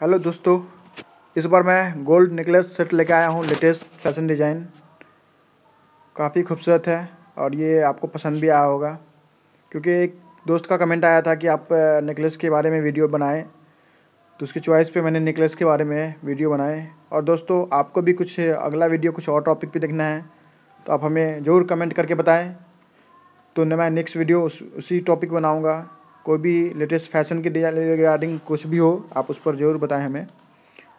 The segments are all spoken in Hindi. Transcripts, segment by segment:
हेलो दोस्तों, इस बार मैं गोल्ड नेकलेस सेट लेके आया हूँ लेटेस्ट फ़ैशन डिज़ाइन। काफ़ी खूबसूरत है और ये आपको पसंद भी आया होगा। क्योंकि एक दोस्त का कमेंट आया था कि आप नेकलेस के बारे में वीडियो बनाएँ। तो उसकी चॉइस पे मैंने नेकलेस के बारे में वीडियो बनाए। और दोस्तों, आपको भी कुछ अगला वीडियो, कुछ और टॉपिक पे देखना है तो आप हमें ज़रूर कमेंट करके बताएँ। तो मैं नेक्स्ट वीडियो उस, उसी टॉपिक बनाऊँगा। कोई भी लेटेस्ट फ़ैशन के रिगार्डिंग कुछ भी हो, आप उस पर ज़रूर बताएँ हमें।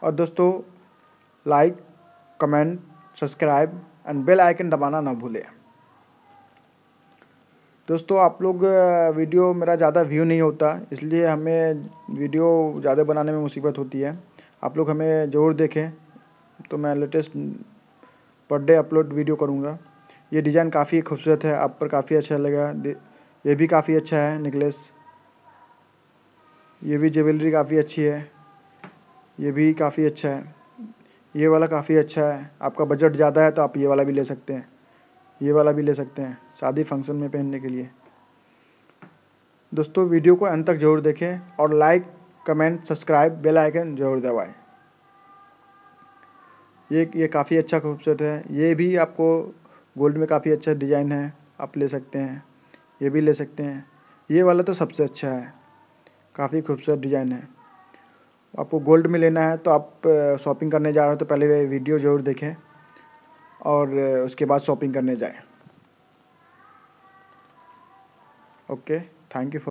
और दोस्तों like comment subscribe and bell icon दबाना ना भूलें। दोस्तों, आप लोग वीडियो मेरा ज़्यादा व्यू नहीं होता, इसलिए हमें वीडियो ज़्यादा बनाने में मुसीबत होती है। आप लोग हमें ज़रूर देखें तो मैं latest per day upload video करूँगा। ये डिज़ाइन काफ़ी खूबसूरत है, आप पर काफ़ी अच्छा लगा ये भी काफ़ी अच्छा है नेकलेस ये भी ज्वेलरी काफ़ी अच्छी है। ये भी काफ़ी अच्छा है। ये वाला काफ़ी अच्छा है। आपका बजट ज़्यादा है तो आप ये वाला भी ले सकते हैं। ये वाला भी ले सकते हैं शादी फ़ंक्शन में पहनने के लिए। दोस्तों वीडियो को अंत तक ज़रूर देखें और like comment subscribe bell icon ज़रूर दबाएँ। ये ये काफ़ी अच्छा खूबसूरत है। ये भी आपको गोल्ड में काफ़ी अच्छा डिज़ाइन है। आप ले सकते हैं। ये भी ले सकते हैं। ये वाला तो सबसे अच्छा है। काफ़ी खूबसूरत डिज़ाइन है। आपको गोल्ड में लेना है तो आप शॉपिंग करने जा रहे हो तो पहले वीडियो ज़रूर देखें और उसके बाद शॉपिंग करने जाएँ। Okay, thank you for